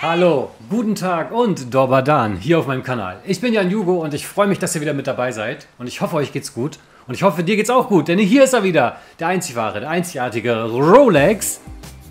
Hallo, guten Tag und Dorbadan hier auf meinem Kanal. Ich bin Jan Jugo und ich freue mich, dass ihr wieder mit dabei seid. Und ich hoffe, euch geht's gut. Und ich hoffe, dir geht's auch gut, denn hier ist er wieder. Der einzig wahre, der einzigartige Rolex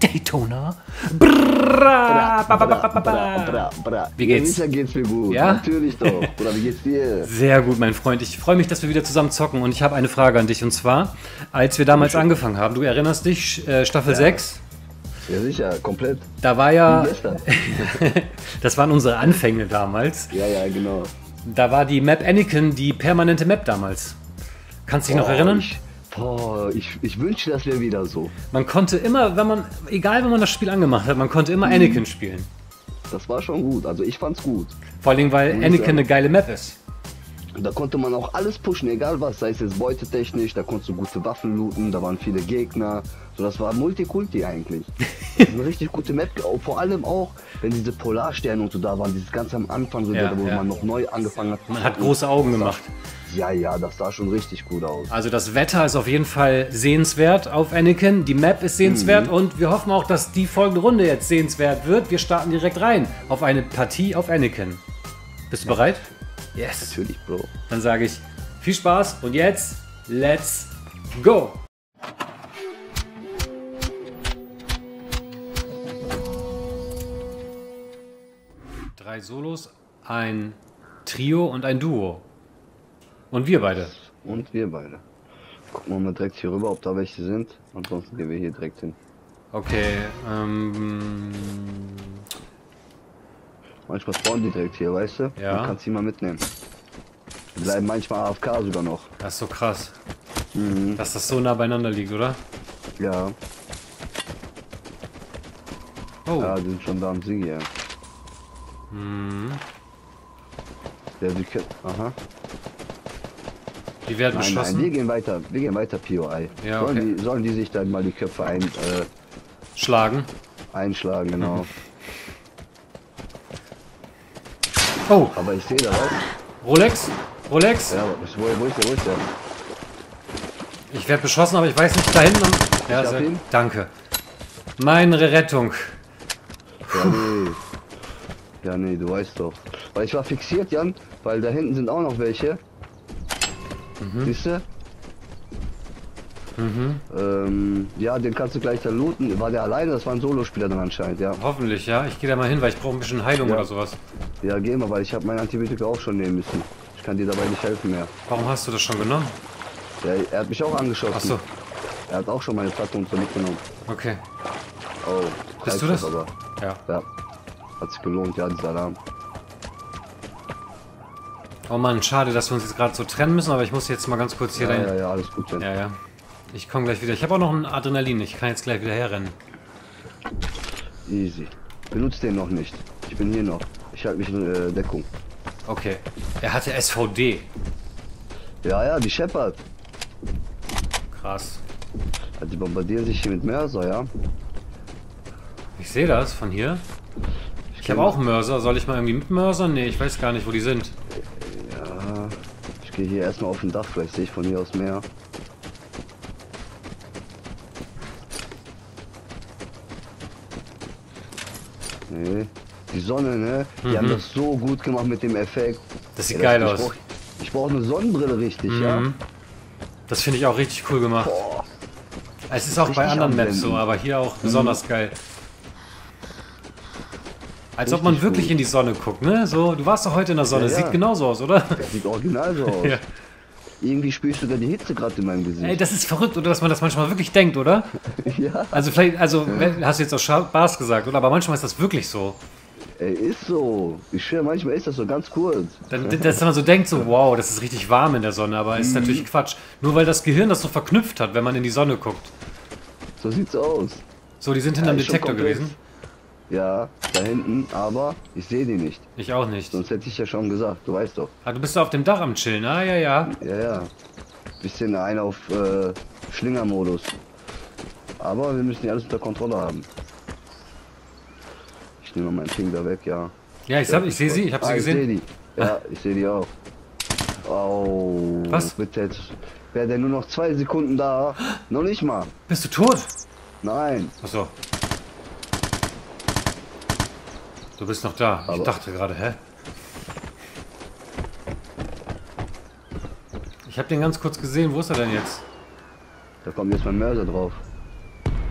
Daytona. Bra, ba, ba, ba. Wie geht's? Ja, sicher geht's mir gut. Ja? Natürlich doch. Oder wie geht's dir? Sehr gut, mein Freund. Ich freue mich, dass wir wieder zusammen zocken. Und ich habe eine Frage an dich. Und zwar, als wir damals angefangen haben, du erinnerst dich, äh, Staffel 6, Ja, sicher, komplett. da war ja, das waren unsere Anfänge damals. Ja, ja, genau. Da war die Map Anakin die permanente Map damals. Kannst du dich noch erinnern? Ich, boah, ich, ich wünschte, das wäre wieder so. Man konnte immer, wenn man, egal wenn man das Spiel angemacht hat, man konnte immer Anakin spielen. Das war schon gut. Also ich fand's gut. Vor allem, weil ich Anakin eine geile Map ist. Da konnte man auch alles pushen, egal was, sei es jetzt beutetechnisch, da konntest du gute Waffen looten, da waren viele Gegner. So, das war Multikulti eigentlich. Das ist eine richtig gute Map. Vor allem auch, wenn diese Polarsterne und so da waren, dieses ganz am Anfang, so Ja, wo ja. man noch neu angefangen hat. Man hat große Augen gemacht. Ja, ja, das sah schon richtig gut aus. Also das Wetter ist auf jeden Fall sehenswert auf Anakin. Die Map ist sehenswert und wir hoffen auch, dass die folgende Runde jetzt sehenswert wird. Wir starten direkt rein auf eine Partie auf Anakin. Bist du bereit? Yes. Natürlich, Bro. Dann sage ich viel Spaß und jetzt let's go. Drei Solos, ein Trio und ein Duo. Und wir beide. Und wir beide. Gucken wir mal direkt hier rüber, ob da welche sind. Ansonsten gehen wir hier direkt hin. Okay, ähm, Manchmal spawnen die direkt hier, weißt du? Ja. Dann kannst du die mal mitnehmen. Die bleiben manchmal AFK sogar noch. das ist so krass, Mhm. dass das so nah beieinander liegt, oder? Ja. Oh, Ja, die sind schon da am Sieg, ja. Mhm. Ja, die können. Aha. die werden Nein, nein, beschossen. wir gehen weiter. Wir gehen weiter, POI. Ja, sollen, okay. die, sollen die sich dann mal die Köpfe ein, äh, Schlagen. einschlagen, genau. Oh, Aber ich sehe da was. Rolex? Rolex? Ja, aber wo, wo ist der? Wo ist der? Ich werde beschossen, aber ich weiß nicht, da hinten. Ja, sehr, danke. Meine Rettung. Ja, nee. Du weißt doch. Weil ich war fixiert, Jan, weil da hinten sind auch noch welche. Mhm. Siehst du? Ähm, ja, den kannst du gleich da looten. War der alleine? Das war ein Solospieler dann anscheinend, ja. Hoffentlich, ja. Ich gehe da mal hin, weil ich brauche ein bisschen Heilung Ja. oder sowas. Ja, geh mal, weil ich habe mein Antibiotika auch schon nehmen müssen. Ich kann dir dabei nicht helfen mehr. Warum hast du das schon genommen? Ja, er hat mich auch angeschossen. Ach so, Er hat auch schon meine Platte und so mitgenommen. okay. Oh, Bist du das? Aber. Ja. Ja. Hat sich gelohnt, ja, dieser Alarm. Oh Mann, schade, dass wir uns jetzt gerade so trennen müssen, aber ich muss jetzt mal ganz kurz hier Ja, rein. ja, ja, alles gut, Jan. Ja, ja. Ich komme gleich wieder. Ich habe auch noch ein Adrenalin. Ich kann jetzt gleich wieder herrennen. Easy. Benutzt den noch nicht. Ich bin hier noch. Ich halte mich in äh, Deckung. Okay. Er hatte SVD. Ja, ja, die Shepard. Krass. Also die bombardieren sich hier mit Mörser, ja. Ich sehe das von hier. Ich habe auch Mörser. Soll ich mal irgendwie mit Mörsern? Nee, ich weiß gar nicht, wo die sind. Ja. Ich gehe hier erstmal auf den Dach, vielleicht sehe ich von hier aus mehr. Nee. Die Sonne, ne? Die haben das so gut gemacht mit dem Effekt. Mhm. Das sieht Ja, geil ich aus. brauch- Ich brauche eine Sonnenbrille richtig, ja. Mhm. Das finde ich auch richtig cool gemacht. Boah. Es ist auch bei anderen Maps anwenden. so, aber hier auch besonders geil. Als ob man wirklich gut. in die Sonne guckt, ne? So, du warst doch heute in der Sonne. Ja, ja. Sieht genauso aus, oder? Das sieht original so aus. Ja. Irgendwie spüre ich sogar die Hitze gerade in meinem Gesicht. Ey, das ist verrückt, oder? Dass man das manchmal wirklich denkt, oder? ja. Also vielleicht, also hast du jetzt aus Spaß gesagt, oder? Aber manchmal ist das wirklich so. Ey, ist so. Ich schwöre, manchmal ist das so ganz kurz. Dann, dass man so denkt, so, wow, das ist richtig warm in der Sonne, aber Mhm. ist natürlich Quatsch. Nur weil das Gehirn das so verknüpft hat, wenn man in die Sonne guckt. So sieht's aus. So, die sind hinterm Ja, Detektor gewesen. Ja, da hinten, aber ich sehe die nicht. Ich auch nicht. Sonst hätte ich ja schon gesagt, du weißt doch. Ah, du bist da auf dem Dach am Chillen. Ah, ja, ja. Ja, ja. Bisschen einer auf äh, Schlingermodus. Aber wir müssen ja alles unter Kontrolle haben. Ich nehme meinen Finger weg, ja. Ja, ich, hab, ich sehe sie, ich habe sie ah, gesehen. Ich. Ja, ich sehe die auch. Oh. Was? Bitte jetzt. Wäre der nur noch zwei Sekunden da? Noch nicht mal. Bist du tot? Nein. Achso. Du bist noch da. ich Aber- dachte gerade, hä? Ich habe den ganz kurz gesehen. Wo ist er denn jetzt? Da kommt jetzt mein Mörser drauf.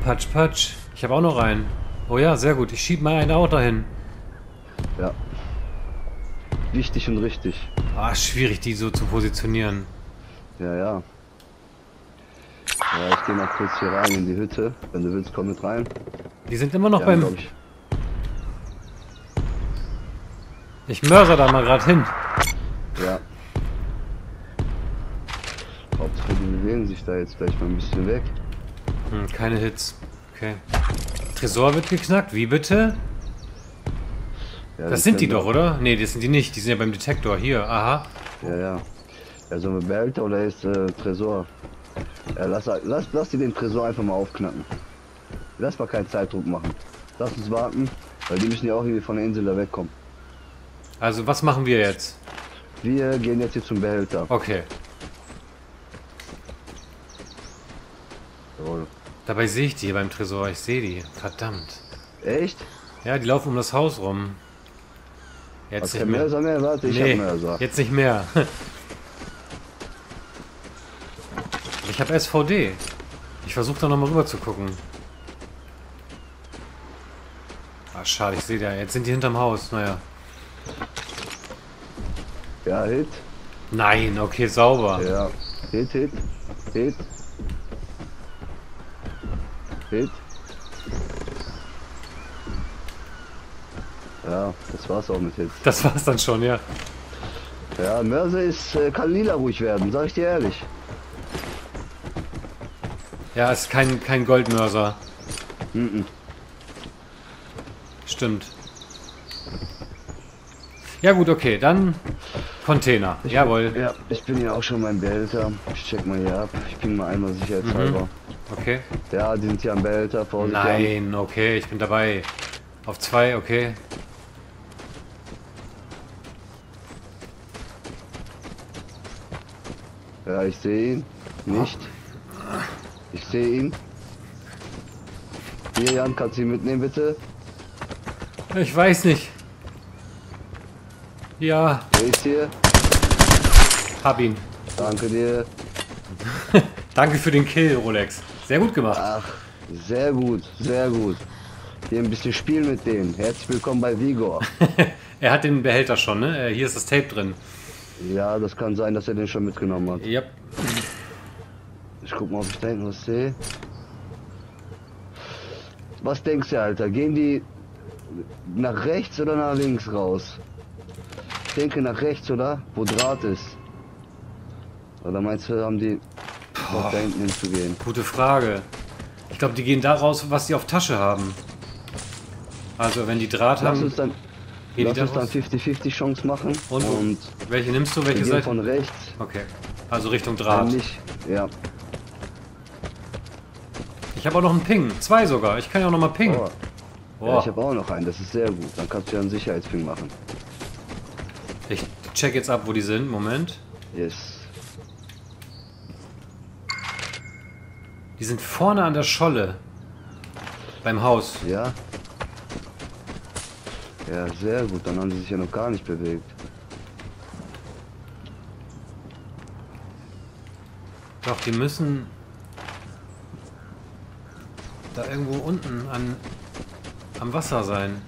Patsch, patsch. Ich habe auch noch einen. Oh ja, sehr gut. Ich schieb mal einen auch dahin. Ja. Wichtig und richtig. Ah, schwierig, die so zu positionieren. Ja, ja. Ja, ich gehe mal kurz hier rein in die Hütte. Wenn du willst, komm mit rein. Die sind immer noch haben, beim... ich, Ich mörser da mal gerade hin. ja. Hauptsache, die bewegen sich da jetzt gleich mal ein bisschen weg. Hm, keine Hits. Okay. Tresor wird geknackt. Wie bitte? Ja, Das sind die doch, oder? Nee, das sind die nicht. Die sind ja beim Detektor. Hier, aha. Ja, ja. Ja, so ein Behälter oder ist äh, Tresor? Ja, lass, lass, lass die den Tresor einfach mal aufknacken. Lass mal keinen Zeitdruck machen. Lass uns warten, weil die müssen ja auch irgendwie von der Insel da wegkommen. Also, was machen wir jetzt? Wir gehen jetzt hier zum Behälter. Okay. Jawohl. Dabei sehe ich die hier beim Tresor. Ich sehe die. Verdammt. Echt? Ja, die laufen um das Haus rum. Jetzt Hast nicht mehr. Mörser mehr? Warte, ich nee, hab Mörser. jetzt nicht mehr. ich habe SVD. Ich versuche da nochmal rüber zu gucken. Ah, schade, ich sehe da. Jetzt sind die hinterm Haus. Naja. Ja, Hit. Nein, okay, sauber. Ja. Hit, Hit. Hit. Hit. Ja, das war's auch mit Hits. Das war's dann schon, ja. Ja, Mörser ist, äh, kann lila ruhig werden, sag ich dir ehrlich. Ja, ist kein, kein Goldmörser. Mhm. Stimmt. Ja gut, okay, dann Container. Jawohl. Ja, ich bin ja auch schon mein Behälter. Ich check mal hier ab. Ich ping mal einmal sicherheitshalber. Okay. Ja, die sind hier am Behälter. Vorsicht. Nein, okay, ich bin dabei. Auf zwei, okay. Ja, ich sehe ihn. Nicht. Ich sehe ihn. Hier, Jan, kannst du ihn mitnehmen, bitte? Ich weiß nicht. Ja, Er ist hier. hab ihn. Danke dir. Danke für den Kill, Rolex. Sehr gut gemacht. Ach, sehr gut, sehr gut. Hier ein bisschen Spiel mit denen. Herzlich willkommen bei Vigor. er hat den Behälter schon, ne? Äh, Hier ist das Tape drin. Ja, das kann sein, dass er den schon mitgenommen hat. Ja. Ich guck mal, ob ich da hinten was sehe. Was denkst du, Alter? Gehen die nach rechts oder nach links raus? Ich denke nach rechts, oder? Wo Draht ist. Oder meinst du, haben die Bock da hinten hinzugehen? Gute Frage. Ich glaube, die gehen da raus, was die auf Tasche haben. Also, wenn die Draht Lass haben, uns dann, lass uns dann raus. 50-50 Chance machen. Und, und welche nimmst du? Welche Seite? von rechts. Okay. Also Richtung Draht. Nicht, ja. Ich habe auch noch einen Ping. Zwei sogar. Ich kann ja auch noch mal pingen. Oh. Ja, Boah. ich habe auch noch einen, das ist sehr gut. Dann kannst du ja einen Sicherheitsping machen. Ich check jetzt ab, wo die sind. Moment. Yes. Die sind vorne an der Scholle. Beim Haus. Ja. Ja, sehr gut. Dann haben sie sich ja noch gar nicht bewegt. Doch, die müssen da irgendwo unten an, am Wasser sein.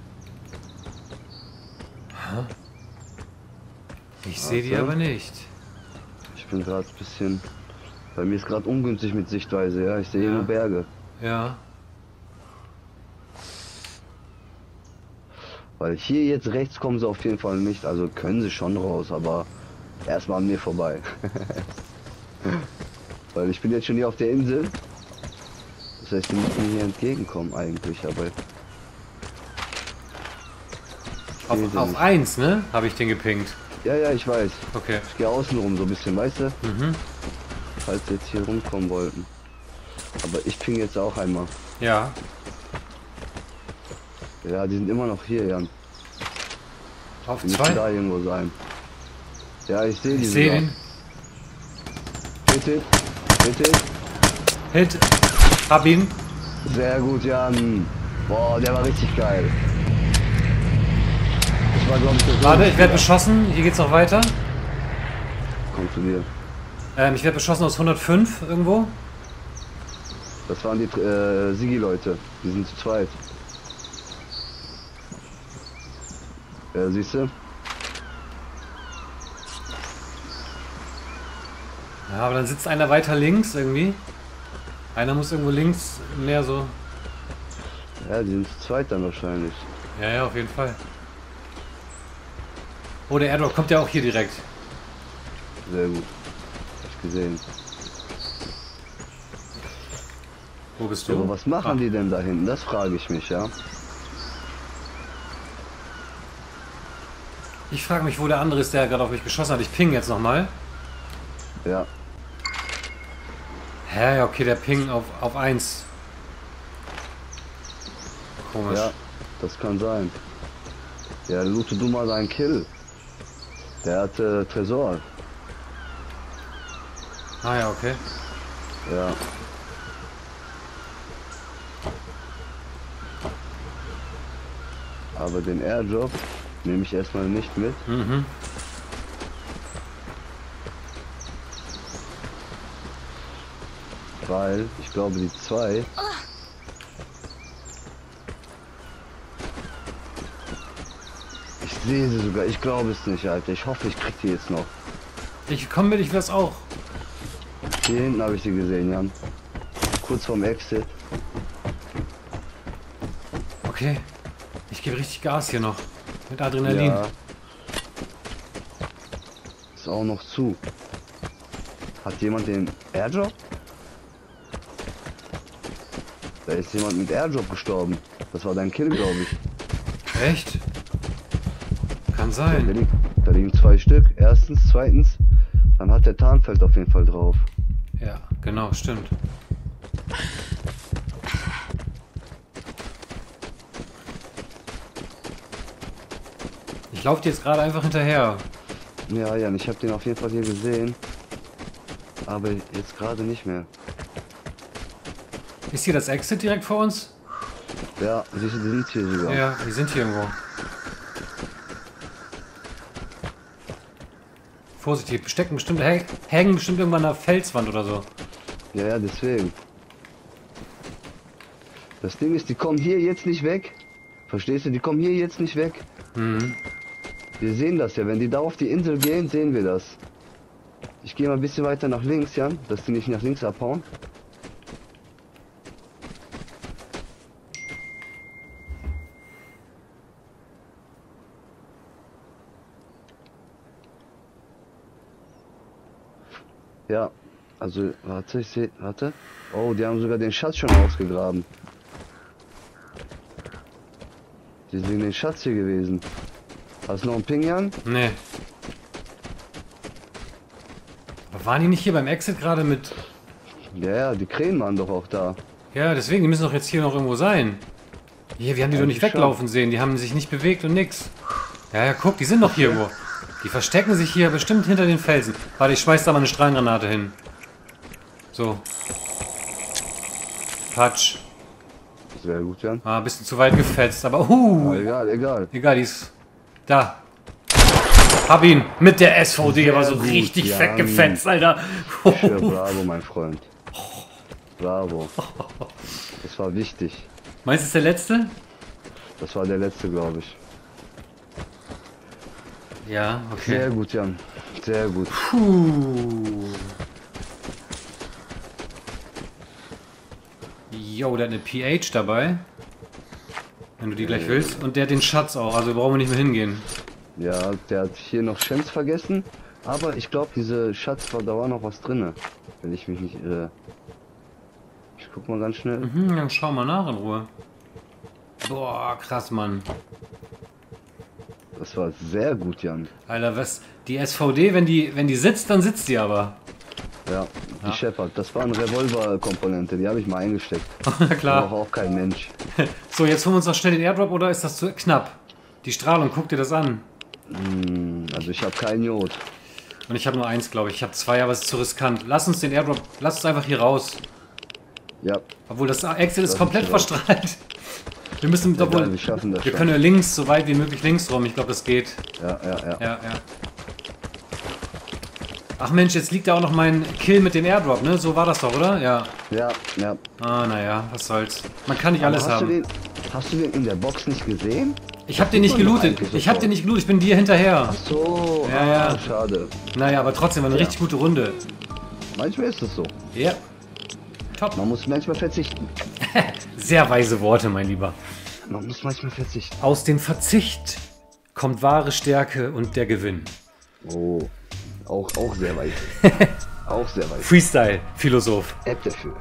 Ich sehe die aber nicht. Ich bin gerade ein bisschen. Bei mir ist gerade ungünstig mit Sichtweise, ja. Ich sehe Ja. nur Berge. Ja. Weil hier jetzt rechts kommen sie auf jeden Fall nicht. Also können sie schon raus, aber erstmal an mir vorbei. Weil ich bin jetzt schon hier auf der Insel. Das heißt, die müssen hier entgegenkommen eigentlich, aber Auf, sie auf nicht. eins, ne? Habe ich den gepinkt. Ja, ja, ich weiß. Okay. Ich gehe außen rum so ein bisschen, weißt du? Mhm. Falls sie jetzt hier rumkommen wollten. Aber ich ping jetzt auch einmal. Ja. Ja, die sind immer noch hier, Jan. Auf Die zwei. da irgendwo sein. Ja, ich sehe die. Ich sehe sogar. den. Bitte, bitte. Hit. Hab ihn. Sehr gut, Jan. Boah, der war richtig geil. War, glaube ich, Warte, ich werde beschossen. Hier geht's noch weiter. Komm zu dir. Ähm, ich werde beschossen aus 105 irgendwo. Das waren die äh, Sigi-Leute. Die sind zu zweit. Ja, siehst du? Ja, aber dann sitzt einer weiter links irgendwie. Einer muss irgendwo links mehr so. Ja, die sind zu zweit dann wahrscheinlich. Ja, ja, auf jeden Fall. Oh, der Airdrop kommt ja auch hier direkt. Sehr gut. Hab ich gesehen. Wo bist du? aber was machen Ah. die denn da hinten? Das frage ich mich, ja. Ich frage mich, wo der andere ist, der gerade auf mich geschossen hat. Ich ping jetzt nochmal. Ja. Hä, ja, okay, der Ping auf, auf 1. Komisch. Ja, das kann sein. Ja, loote du mal deinen Kill. Der hatte Tresor. Ah ja, okay. Ja. Aber den Airdrop nehme ich erstmal nicht mit. Mhm. Weil ich glaube, die zwei. Sehe sie sogar. Ich glaube es nicht, Alter. Ich hoffe, ich krieg die jetzt noch. Ich komme mit, ich es auch. Hier hinten habe ich sie gesehen, Jan. Kurz vorm Exit. Okay. Ich gebe richtig Gas hier noch. Mit Adrenalin. Ja. Ist auch noch zu. Hat jemand den Airdrop? Da ist jemand mit Airdrop gestorben. Das war dein Kill, glaube ich. Echt? Kann Da, sein. liegen, da liegen zwei Stück. Erstens, zweitens, dann hat der Tarnfeld auf jeden Fall drauf. Ja, genau, stimmt. Ich laufe dir jetzt gerade einfach hinterher. Ja, Jan, ich habe den auf jeden Fall hier gesehen. Aber jetzt gerade nicht mehr. Ist hier das Exit direkt vor uns? Ja, die sind hier sogar. Ja, die sind hier irgendwo. Vorsichtig, stecken bestimmt, hä- hängen bestimmt irgendwann an der Felswand oder so. Ja, ja, deswegen. Das Ding ist, die kommen hier jetzt nicht weg. Verstehst du? Die kommen hier jetzt nicht weg. Mhm. Wir sehen das ja. Wenn die da auf die Insel gehen, sehen wir das. Ich gehe mal ein bisschen weiter nach links, Jan, dass die nicht nach links abhauen. Ja, also, warte, ich sehe, warte. Oh, die haben sogar den Schatz schon ausgegraben. Die sind den Schatz hier gewesen. Hast du noch einen Ping, Jan? Nee. Aber waren die nicht hier beim Exit gerade mit... Ja, ja, die Krähen waren doch auch da. Ja, deswegen, die müssen doch jetzt hier noch irgendwo sein. Hier, wir haben die doch nicht Eigentlich schon. weglaufen sehen. Die haben sich nicht bewegt und nix. Ja, ja, guck, die sind doch hier irgendwo. Die verstecken sich hier bestimmt hinter den Felsen. Warte, ich schmeiß da mal eine Strahlengranate hin. So. Patsch. Sehr gut, Jan. Ah, ein bisschen zu weit gefetzt, aber uh, Aber egal, egal. egal, die ist da. Hab ihn mit der SVD, aber so gut, richtig Jan. fett gefetzt, Alter. Ja, bravo, mein Freund. Bravo. Das war wichtig. Meinst du, es ist der letzte? Das war der letzte, glaube ich. Ja, okay. Sehr gut, Jan. Sehr gut. Puh. Jo, der hat eine PH dabei. Wenn du die gleich willst. Und der hat den Schatz auch, also brauchen wir nicht mehr hingehen. Ja, der hat hier noch Gems vergessen. Aber ich glaube, diese Schatz, war, da war noch was drinne. Wenn ich mich nicht irre. Ich guck mal ganz schnell. Hm, dann schau mal nach in Ruhe. Boah, krass, Mann. Das war sehr gut, Jan. Alter, was? Die SVD, wenn die, wenn die sitzt, dann sitzt die aber. Ja, die Ja. Shepard. Das war eine Revolver-Komponente. Die habe ich mal eingesteckt. Na Braucht klar. auch kein Mensch. So, jetzt holen wir uns noch schnell den Airdrop oder ist das zu knapp? Die Strahlung, guck dir das an. Hm, also ich habe kein Jod. Und ich habe nur eins, glaube ich. Ich habe zwei, aber es ist zu riskant. Lass uns den Airdrop, lass uns einfach hier raus. Ja, Obwohl das Exit ist komplett raus. verstrahlt. Wir müssen Egal, obwohl, wir schaffen das Wir schon. können ja links, so weit wie möglich links rum. Ich glaube, das geht. Ja, ja, ja. Ja, ja. Ach Mensch, jetzt liegt da auch noch mein Kill mit dem Airdrop, ne? So war das doch, oder? Ja. Ja, ja. Ah, naja, was soll's. Man kann nicht alles hast, Du haben. den, hast du den in der Box nicht gesehen? Ich hab den nicht gelootet. Ich hab den nicht gelootet. Ich bin dir hinterher. So, Ja, ah, ja. schade. Naja, aber trotzdem war eine Ja. richtig gute Runde. Manchmal ist es so. Ja. Top. Man muss manchmal verzichten. Sehr weise Worte, mein Lieber. Man muss manchmal verzichten. Aus dem Verzicht kommt wahre Stärke und der Gewinn. Oh, auch, auch sehr weit. auch sehr weit. Freestyle, Philosoph. App dafür.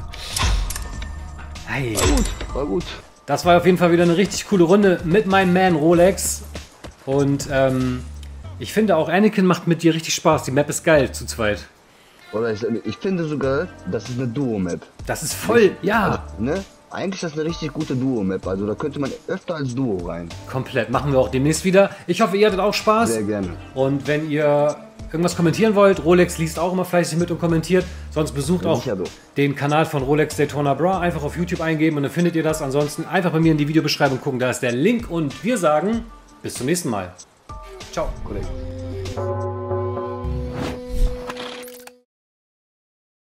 Hey. War gut, war gut. Das war auf jeden Fall wieder eine richtig coole Runde mit meinem Man Rolex. Und ähm, ich finde auch Anakin macht mit dir richtig Spaß. Die Map ist geil zu zweit. Oder ich, ich finde sogar, das ist eine Duo-Map. Das ist voll, ja, Ne? Eigentlich ist das eine richtig gute Duo-Map. Also da könnte man öfter als Duo rein. komplett. Machen wir auch demnächst wieder. Ich hoffe, ihr hattet auch Spaß. Sehr gerne. Und wenn ihr irgendwas kommentieren wollt, Rolex liest auch immer fleißig mit und kommentiert. Sonst besucht auch den Kanal von Rolex Daytona Bra. Einfach auf YouTube eingeben und dann findet ihr das. Ansonsten einfach bei mir in die Videobeschreibung gucken. Da ist der Link. Und wir sagen bis zum nächsten Mal. Ciao. Korrekt.